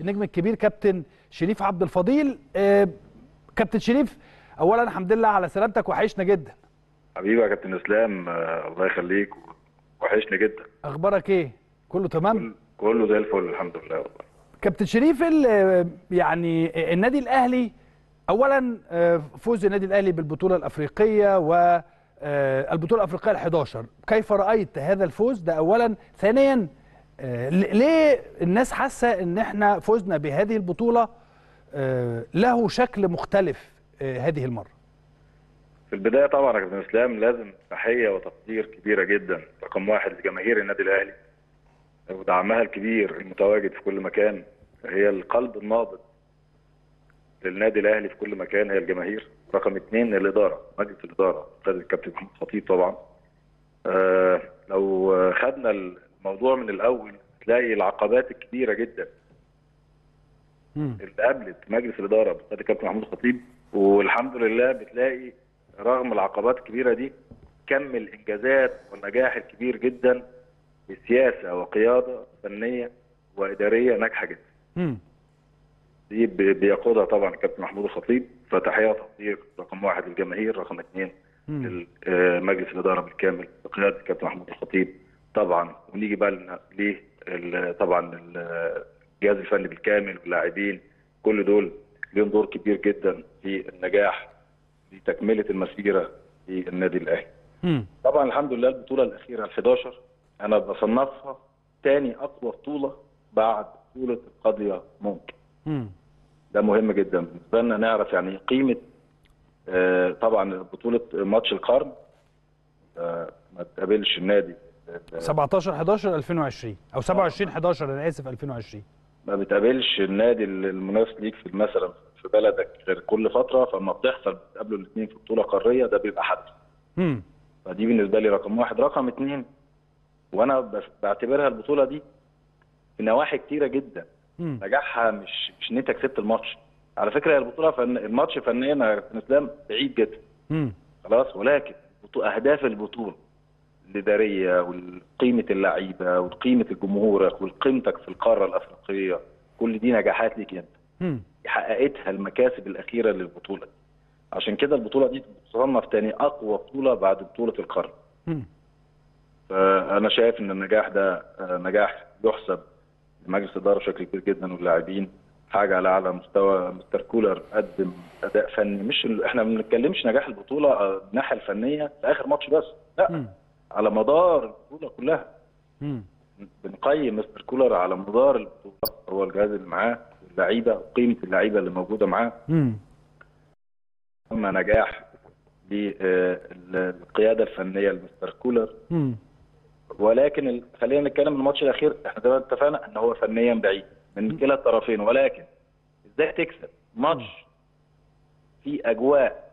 النجم الكبير كابتن شريف عبد الفضيل. آه، كابتن شريف اولا الحمد لله على سلامتك وحشنا جدا. حبيبي يا كابتن إسلام آه، الله يخليك وحشني جدا. أخبارك إيه؟ كله تمام؟ كله زي الفل الحمد لله والله. كابتن شريف يعني النادي الأهلي اولا آه، فوز النادي الأهلي بالبطولة الأفريقية والبطوله الأفريقية ال11 كيف رأيت هذا الفوز؟ ده اولا. ثانيا ليه الناس حاسة إن إحنا فزنا بهذه البطولة آه، له شكل مختلف آه، هذه المرة؟ في البداية طبعا يا كابتن إسلام لازم تحية وتقدير كبيرة جدا رقم واحد لجماهير النادي الأهلي ودعمها الكبير المتواجد في كل مكان هي القلب النابض للنادي الأهلي في كل مكان هي الجماهير. رقم اثنين الإدارة مجلس الإدارة قياده الكابتن محمود خطيب طبعا. آه لو خدنا الموضوع من الأول تلاقي العقبات الكبيرة جدا مم. اللي قابلت مجلس الإدارة بقيادة الكابتن محمود الخطيب والحمد لله بتلاقي رغم العقبات الكبيرة دي كم الإنجازات والنجاح الكبير جدا بسياسه وقيادة فنية وإدارية ناجحة جدا. مم. دي بيقودها طبعا الكابتن محمود الخطيب فتحية وتقدير رقم واحد للجماهير رقم اثنين مم. لمجلس الإدارة بالكامل بقيادة الكابتن محمود الخطيب طبعا ونيجي بقى ليه طبعا ال- الجهاز الفني بالكامل واللاعبين كل دول ليهم دور كبير جدا في النجاح في تكملة المسيرة في النادي الأهلي. طبعا الحمد لله البطولة الأخيرة ال 11 أنا بصنفها ثاني أقوى بطولة بعد بطولة القضية ممكن. مم. ده مهم جدا بالنسبة لنا نعرف يعني قيمة آه، طبعا بطولة ماتش القرن آه، ما تقابلش النادي 17 11 2020 أو 27 11 أنا آسف 2020 ما بتقابلش النادي المنافس ليك في مثلا في بلدك غير كل فترة فلما بتحصل بتقابلوا الاثنين في بطولة قارية ده بيبقى حدث مم. فدي بالنسبة لي رقم واحد. رقم اثنين وأنا بعتبرها البطولة دي في نواحي كتيرة جدا. مم. نجاحها مش مش إن أنت كسبت الماتش. على فكرة هي البطولة فن الماتش فنيا يا كابتن اسلام بعيد جدا. مم. خلاص ولكن بطو- أهداف البطولة. الإدارية وقيمه اللعيبة وقيمه الجمهور وقيمتك في القارة الأفريقية كل دي نجاحات ليك أنت. حققتها المكاسب الأخيرة للبطولة. دي عشان كده البطولة دي تصنف تاني أقوى بطولة بعد بطولة القرن. فأنا شايف إن النجاح ده آه، نجاح يحسب لمجلس الإدارة بشكل كبير جدا واللاعبين. حاجة على أعلى مستوى. مستر كولر قدم أداء فني. مش ال- إحنا ما بنتكلمش نجاح البطولة آه، الناحية الفنية في آخر ماتش بس. لا. مم. على مدار البطولة كلها. مم. بنقيم مستر كولر على مدار البطولة هو الجهاز اللي معاه اللعيبة وقيمة اللعيبة اللي موجودة معاه. ثم نجاح للقياده الفنية لمستر كولر. مم. ولكن خلينا نتكلم الماتش الأخير إحنا ما اتفقنا إن هو فنيا بعيد من كلا الطرفين. ولكن إزاي تكسب ماتش في أجواء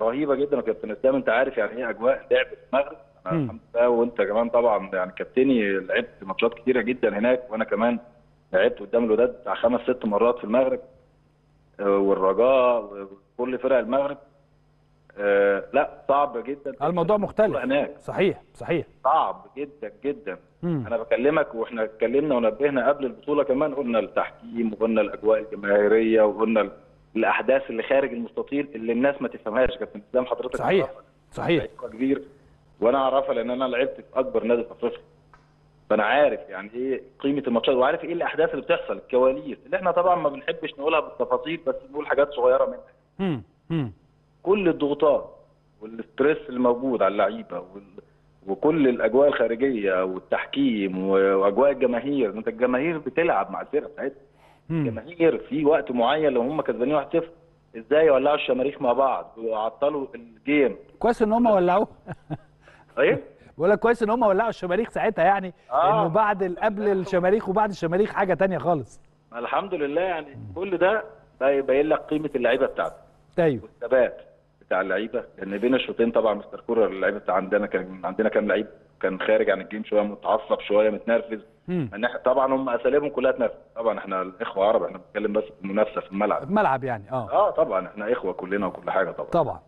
رهيبة جدا يا كابتن إسلام أنت عارف يعني إيه أجواء لعب المغرب؟ أنا. الحمد لله. وأنت كمان طبعا يعني كابتني لعبت ماتشات كتيرة جدا هناك وأنا كمان لعبت قدام الوداد بتاع خمس ست مرات في المغرب آه، والرجاء وكل فرق المغرب. آه، لا صعب جدا. الموضوع مختلف. هناك. صحيح صحيح. صعب جدا جدا. مم. أنا بكلمك وإحنا اتكلمنا ونبهنا قبل البطولة كمان قلنا التحكيم وقلنا الأجواء الجماهيرية وقلنا ال- الأحداث اللي خارج المستطيل اللي الناس ما تفهمهاش. كابتن اسلام حضرتك صحيح. صحيح. كبير. وأنا اعرفها لأن أنا لعبت في اكبر نادي في افريقيا. فانا عارف يعني إيه قيمة الماتشات وعارف إيه الاحداث اللي بتحصل الكواليس اللي إحنا طبعا ما بنحبش نقولها بالتفاصيل بس نقول حاجات صغيرة منها. كل الضغوطات وال stress اللي موجود على اللعيبة وال... وكل الأجواء الخارجية والتحكيم و- وأجواء الجماهير أنت الجماهير بتلعب مع الفرقة ساعتها مم. الجماهير في وقت معين لو هم كسبانين 1-0 إزاي يولعوا الشماريخ مع بعض؟ ويعطلوا ال game كويس إن هم ولعوه. إيه؟ بقول لك كويس إن هم ولعوا الشماريخ ساعتها يعني آه. إنه بعد قبل الشماريخ وبعد الشماريخ حاجة تانية خالص. الحمد لله يعني كل ده ده يبين لك قيمة اللعيبة بتاعتك. أيوه. والثبات بتاع اللعيبة. لأن بين الشوطين طبعا مستر كورر اللعيبة بتاع عندنا كان عندنا كام لعيب كان خارج عن الجيم شوية متعصب شوية متنرفز. طبعا هم أساليبهم كلها تنافس طبعا إحنا الإخوة عرب إحنا بنتكلم بس في المنافسة في الملعب. ملعب يعني آه. آه طبعا إحنا إخوة كلنا وكل حاجة طبعا. طبعا.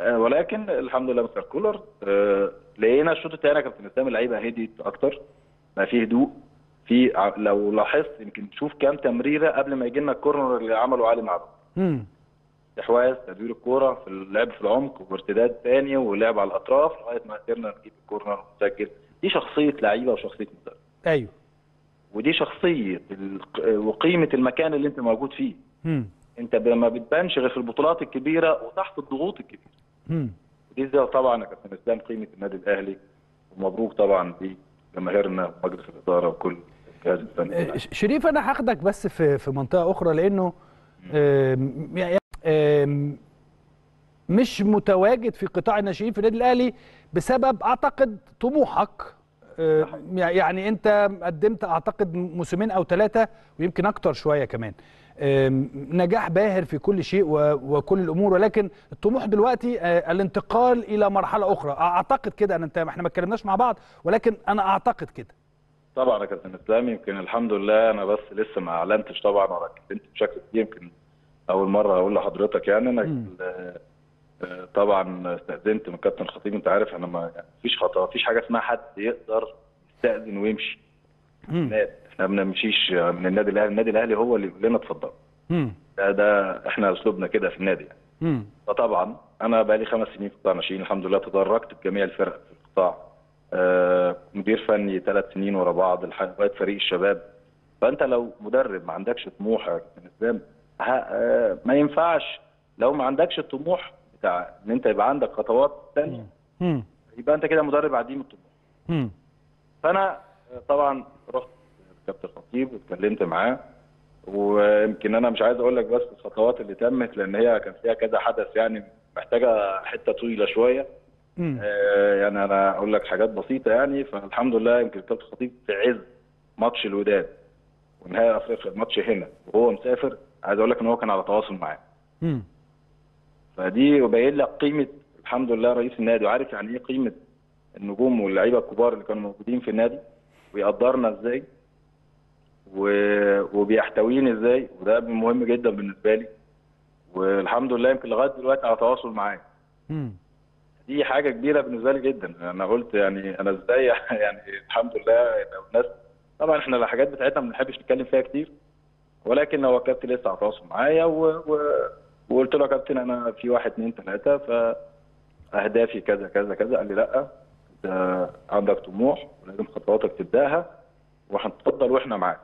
ولكن الحمد لله مستر كولر آه لقينا الشوط الثاني يا كابتن اسلام اللعيبة هديت أكتر بقى فيه هدوء في لو لاحظت يمكن تشوف كام تمريرة قبل ما يجي لنا الكورنر اللي عمله علي معبد. استحواذ تدوير الكورة في اللعب في العمق وارتداد ثاني ولعب على الأطراف لغاية ما قدرنا نجيب الكورنر ونسجل دي شخصية لعيبة وشخصية مدرب. أيوه. ودي شخصية وقيمة المكان اللي أنت موجود فيه. مم. أنت ب- ما بتبانش غير في البطولات الكبيرة وتحت الضغوط الكبيرة. ودي زي طبعا يا كابتن اسلام قيمة النادي الأهلي ومبروك طبعا لجماهيرنا ومجلس الإدارة وكل الجهاز الفني. ش- شريف أنا هاخدك بس في في منطقة أخرى لأنه آم، يعني آم، مش متواجد في قطاع الناشئين في النادي الأهلي بسبب أعتقد طموحك. آم، يعني أنت قدمت أعتقد موسمين أو ثلاثة ويمكن أكتر شوية كمان. نجاح باهر في كل شيء وكل الأمور. ولكن الطموح دلوقتي آه، الانتقال إلى مرحلة أخرى. أعتقد كده. أنا انت إحنا ما اتكلمناش مع بعض ولكن أنا أعتقد كده. طبعا يا كابتن اسلام يمكن الحمد لله أنا بس لسه ما أعلنتش طبعا ولا اتكلمت بشكل كبير. يمكن أول مرة أقول لحضرتك يعني أنا. آه، آه، طبعا استأذنت من كابتن الخطيب. أنت عارف أنا ما يعني مفيش خطأ مفيش حاجة اسمها حد يقدر يستأذن ويمشي. إحنا ما بنمشيش من النادي الأهلي النادي الأهلي هو اللي يقول لنا اتفضل مم. ده ده إحنا أسلوبنا كده في النادي يعني. فطبعا أنا بقى لي خمس سنين في قطاع ناشئين الحمد لله تدرجت بجميع الفرق في القطاع آه، مدير فني ثلاث سنين ورا بعض لغايه فريق الشباب فأنت لو مدرب ما عندكش طموح يا كابتن اسلام ه- آه، ما ينفعش لو ما عندكش الطموح بتاع إن أنت يبقى عندك خطوات ثانية. يبقى أنت كده مدرب عديم الطموح. فأنا طبعا رحت كابتن الخطيب واتكلمت معاه. ويمكن أنا مش عايز أقول لك بس الخطوات اللي تمت لأن هي كان فيها كذا حدث يعني محتاجة حتة طويلة شوية. آه، يعني أنا أقول لك حاجات بسيطة يعني. فالحمد لله يمكن كابتن الخطيب في عز ماتش الوداد ونهائي أفريقيا الماتش هنا وهو مسافر عايز أقول لك إن هو كان على تواصل معاه. فدي يبين لك قيمة الحمد لله رئيس النادي وعارف يعني إيه قيمة النجوم واللعيبة الكبار اللي كانوا موجودين في النادي؟ ويقدرنا إزاي؟ وبيحتويني إزاي. وده مهم جدا بالنسبة لي. والحمد لله يمكن لغاية دلوقتي على تواصل معاه. دي حاجة كبيرة بالنسبة لي جدا. أنا قلت يعني أنا إزاي يعني الحمد لله لو الناس طبعا إحنا الحاجات بتاعتنا ما بنحبش نتكلم فيها كتير. ولكن هو الكابتن لسه على تواصل معايا و... و... وقلت له يا كابتن أنا في واحد اثنين ثلاثة فأهدافي كذا كذا كذا. قال لي لأ انت عندك طموح ولازم خطواتك تبدأها وهنتفضل وإحنا معاك.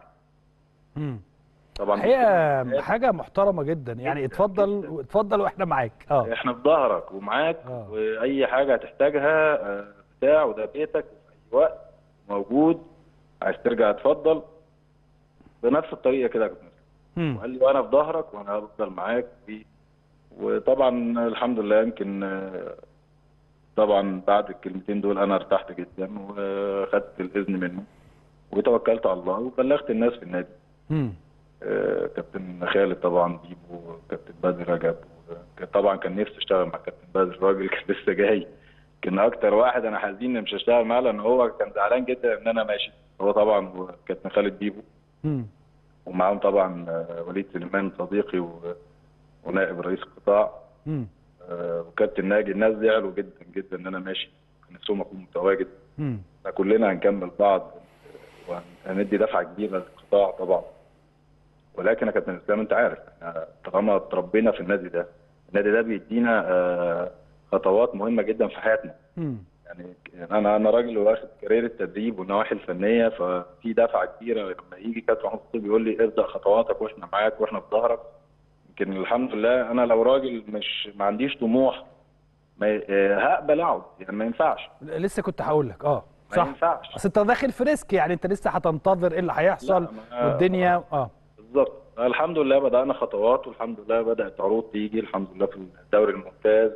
طبعا هي حاجة محترمة جدا. يعني جداً، اتفضل جداً. اتفضل وإحنا معاك. آه. إحنا في ظهرك ومعاك آه. وأي حاجة هتحتاجها آه، بتاع وده بيتك وفي أي وقت موجود. عايز ترجع اتفضل. بنفس الطريقة كده يا كابتن. وقال لي وأنا في ظهرك وأنا هفضل معاك وطبعا الحمد لله يمكن آه، طبعا بعد الكلمتين دول أنا ارتحت جدا وخدت الإذن منه وتوكلت على الله وبلغت الناس في النادي. آه، كابتن خالد طبعا بيبو كابتن بدر رجب وكان- طبعا كان نفسي اشتغل مع كابتن بدر الراجل كان لسه جاي. كان أكتر واحد أنا حزين إن مش هشتغل معاه لأن هو كان زعلان جدا إن أنا ماشي. هو طبعا وكابتن خالد بيبو. ومعاهم طبعا آه، وليد سليمان صديقي و- ونائب رئيس القطاع. آه، وكابتن ناجي الناس زعلوا جدا جدا إن أنا ماشي. نفسهم أكون متواجد. فكلنا هنكمل بعض وهندي دفعة كبيرة للقطاع طبعا. ولكن يا كابتن اسلام أنت عارف إحنا طالما اتربينا في النادي ده النادي ده بيدينا آه، خطوات مهمة جدا في حياتنا. يعني أنا أنا راجل واخد كارير التدريب والنواحي الفنية ففي دفعة كبيرة لما يجي كابتن محمود الخطيب يقول لي ابدأ خطواتك وإحنا معاك وإحنا في ظهرك. يمكن الحمد لله أنا لو راجل مش ما عنديش طموح ما آه، هقبل أقعد يعني ما ينفعش. لسه كنت هقول لك آه ما صح. ينفعش. أصل أنت داخل في ريسك يعني أنت لسه هتنتظر إيه اللي هيحصل ما- والدنيا آه. بالظبط. الحمد لله بدأنا خطوات والحمد لله بدأت عروض تيجي الحمد لله في الدوري الممتاز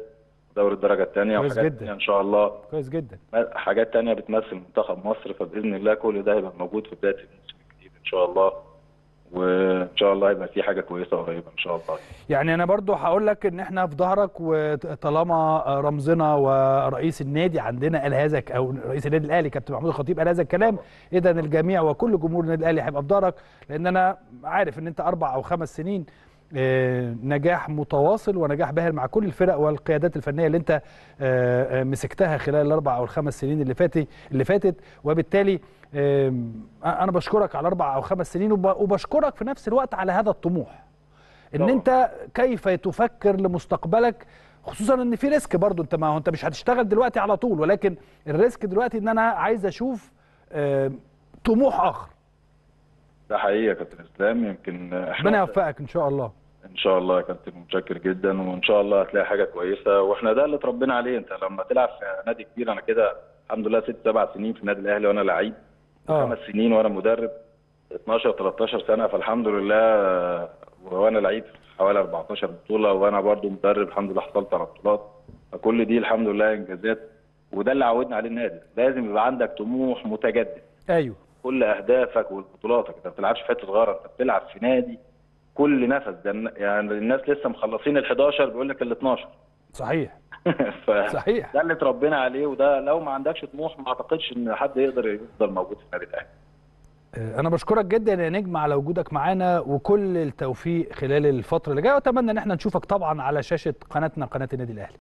دوري الدرجة الثانية كويس وحاجات جدا. تانية إن شاء الله. كويس جدا. حاجات تانية بتمثل منتخب مصر فبإذن الله كل ده هيبقى موجود في بداية الموسم الجديد إن شاء الله. وإن شاء الله هيبقى في حاجة كويسة قريبة إن شاء الله. يعني أنا برضو هقول لك إن إحنا في ظهرك وطالما رمزنا ورئيس النادي عندنا قال هذا أو رئيس النادي الأهلي كابتن محمود الخطيب قال هذا الكلام إذا الجميع وكل جمهور النادي الأهلي هيبقى في ظهرك لأن أنا عارف إن أنت أربع أو خمس سنين آه، نجاح متواصل ونجاح باهر مع كل الفرق والقيادات الفنية اللي أنت آه، آه، مسكتها خلال الأربع أو الخمس سنين اللي فاتت اللي فاتت. وبالتالي أنا بشكرك على أربع أو خمس سنين وب- وبشكرك في نفس الوقت على هذا الطموح إن طبعا. أنت كيف تفكر لمستقبلك خصوصا إن في risk برضو أنت ما هو أنت مش هتشتغل دلوقتي على طول ولكن ال risk دلوقتي إن أنا عايز أشوف طموح آخر ده حقيقي يا كابتن إسلام يمكن ربنا يوفقك إن شاء الله إن شاء الله يا كابتن متشكر جدا وإن شاء الله هتلاقي حاجة كويسة وإحنا ده اللي اتربينا عليه أنت لما تلعب في نادي كبير أنا كده الحمد لله ست سبع سنين في النادي الأهلي وأنا لعيب. خمس سنين وأنا مدرب 12 13 سنة فالحمد لله آه، وأنا لعيب حوالي 14 بطولة وأنا برضو مدرب الحمد لله حصلت على بطولات. فكل دي الحمد لله إنجازات وده اللي عودنا عليه النادي. لازم يبقى عندك طموح متجدد. أيوه. كل أهدافك وبطولاتك انت ما بتلعبش في حتة صغيرة انت بتلعب في نادي كل نفس ده يعني الناس لسه مخلصين ال 11 بيقول لك ال 12 صحيح. ف صحيح. ده اللي اتربينا عليه وده لو ما عندكش طموح ما اعتقدش ان حد يقدر يفضل موجود في النادي الأهلي. آه، أنا بشكرك جدا يا نجم على وجودك معانا وكل التوفيق خلال الفترة اللي جاية واتمنى ان إحنا نشوفك طبعا على شاشة قناتنا قناة النادي الأهلي.